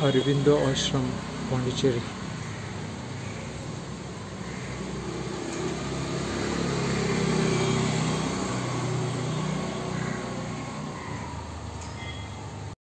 Aurobindo Ashram, Pondicherry.